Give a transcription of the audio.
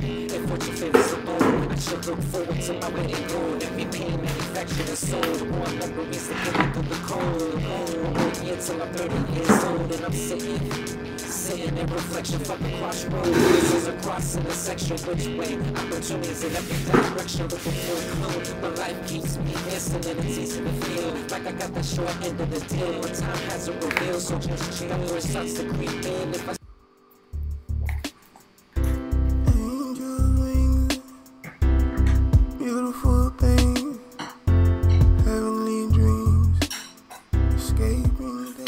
If what your favorites are old, I should look forward to my wedding goal. Every pain manufactured and sold. More memories that get me through the cold. Oh, yeah, till I'm 30 years old and I'm sitting. Sitting in reflection from the crossroads. This is a cross in a section. Which way? Opportunities in every direction. Looking for a clue. But life keeps me missing and it's easy to feel like I got the short end of the deal. But time hasn't revealed, so just chill. It starts to creep in. If I baby.